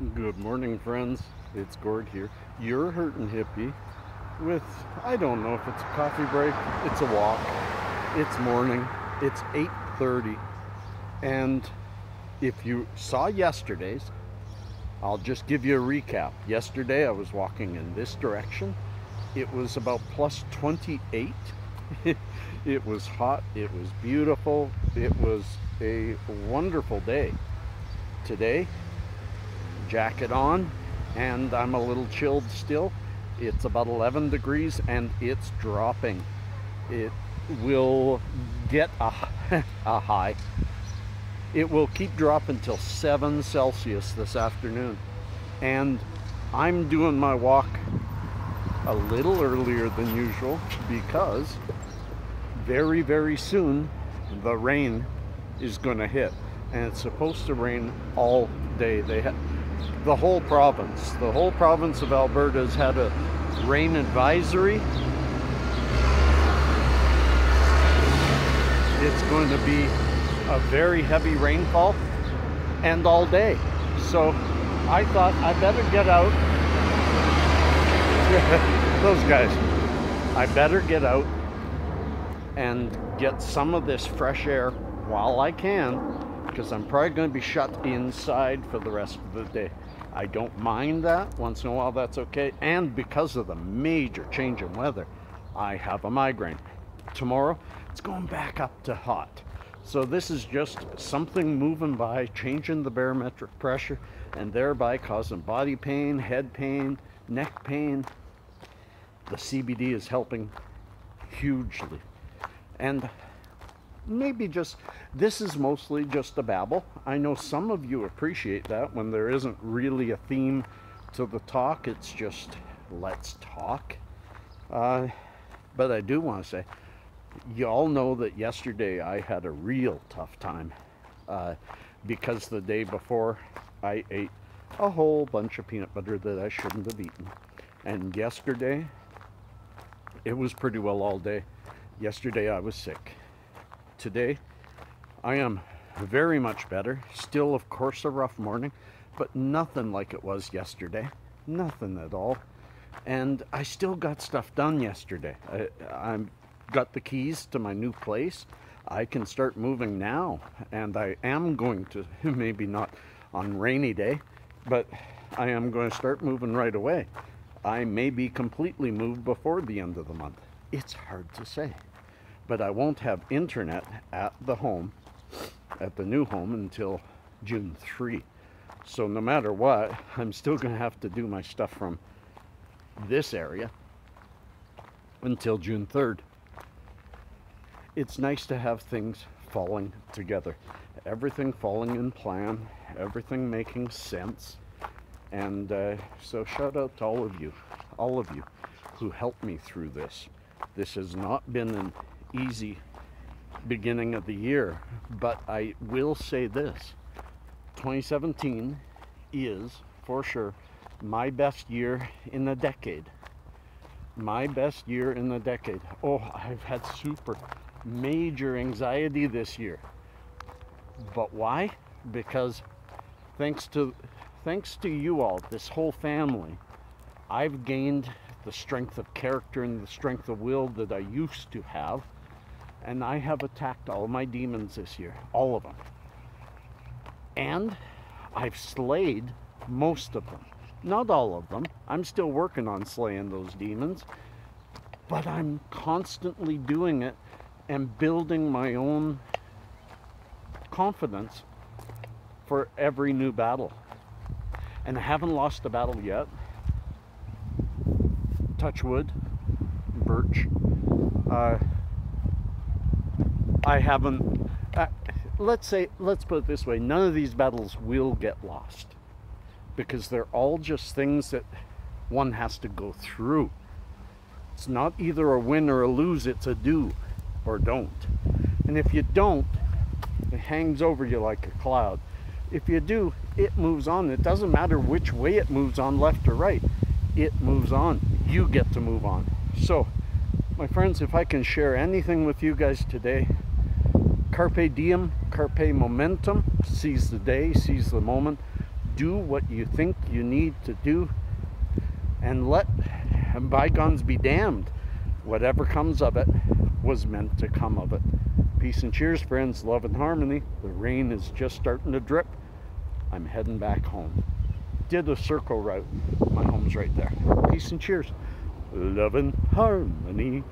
Good morning, friends. It's Gord here. You're Hurtin Hippie with, I don't know if it's a coffee break, it's a walk, it's morning, it's 8.30. And if you saw yesterday's, I'll just give you a recap. Yesterday I was walking in this direction. It was about plus 28. it was hot, it was beautiful, it was a wonderful day. Today jacket on and I'm a little chilled still. It's about 11 degrees and it's dropping. It will get a, a high. It will keep dropping till 7 Celsius this afternoon. And I'm doing my walk a little earlier than usual because very, very soon the rain is going to hit. And it's supposed to rain all day. They the whole province. The whole province of Alberta has had a rain advisory. It's going to be a very heavy rainfall and all day. So I thought I better get out. Those guys. I better get out and get some of this fresh air while I can because I'm probably going to be shut inside for the rest of the day. I don't mind that. Once in a while, that's okay. And because of the major change in weather, I have a migraine. Tomorrow, it's going back up to hot. So this is just something moving by, changing the barometric pressure, and thereby causing body pain, head pain, neck pain. The CBD is helping hugely. And maybe just this is mostly just a babble. I know some of you appreciate that when there isn't really a theme to the talk it's just let's talk. Uh, but i do want to say you all know that yesterday i had a real tough time uh, because the day before i ate a whole bunch of peanut butter that i shouldn't have eaten. And yesterday it was pretty well all day. Yesterday i was sick today. I am very much better. Still, of course, a rough morning, but nothing like it was yesterday. Nothing at all. And I still got stuff done yesterday. I, I got the keys to my new place. I can start moving now, and I am going to, maybe not on rainy day, but I am going to start moving right away. I may be completely moved before the end of the month. It's hard to say but I won't have internet at the home, at the new home until June 3. So no matter what, I'm still going to have to do my stuff from this area until June 3rd. It's nice to have things falling together. Everything falling in plan, everything making sense. And uh, so shout out to all of you, all of you who helped me through this. This has not been an easy beginning of the year. But I will say this 2017 is for sure my best year in a decade. My best year in a decade. Oh, I've had super major anxiety this year. But why? Because thanks to thanks to you all, this whole family, I've gained the strength of character and the strength of will that I used to have and I have attacked all my demons this year, all of them. And I've slayed most of them. Not all of them. I'm still working on slaying those demons, but I'm constantly doing it and building my own confidence for every new battle. And I haven't lost a battle yet. Touch wood, birch. Uh, I haven't. Uh, let's say, let's put it this way: none of these battles will get lost because they're all just things that one has to go through. It's not either a win or a lose; it's a do or don't. And if you don't, it hangs over you like a cloud. If you do, it moves on. It doesn't matter which way it moves on, left or right. It moves on. You get to move on. So, my friends, if I can share anything with you guys today, carpe diem, carpe momentum, seize the day, seize the moment. do what you think you need to do and let bygones be damned. Whatever comes of it was meant to come of it. Peace and cheers, friends. Love and harmony. The rain is just starting to drip. I'm heading back home. Did a circle route. My home's right there. Peace and cheers. Love and harmony.